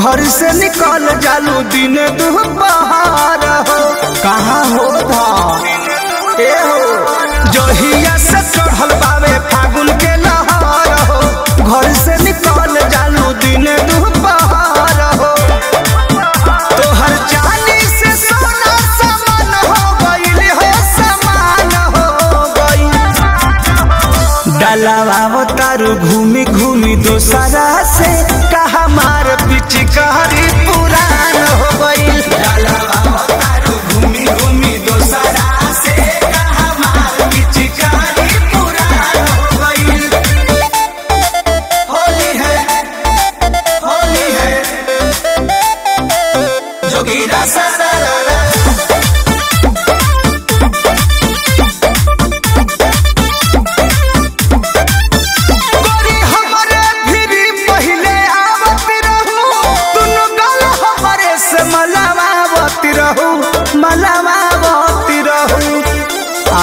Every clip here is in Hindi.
घर से निकल जालू दिन दुपहर हो। कहाँ चलावा तारू घूमी घूमी दोसरा से। कहा मार पिचकारी पुरान हो।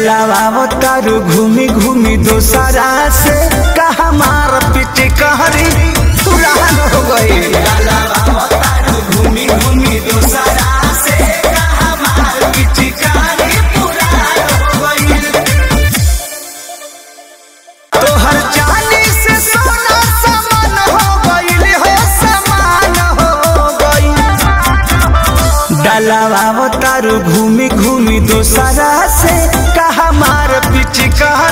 चलावा तारू घूमी घूमी दोसरा से। कहा मार पिट कहरी सुरान हो। दारू घूमी घूमी दोसारा से। कहा मार पीछे कहा